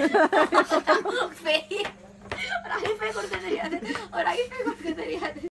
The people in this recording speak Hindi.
फेरी और आगे फेंक उड़ के दरिया दे और आगे फेंक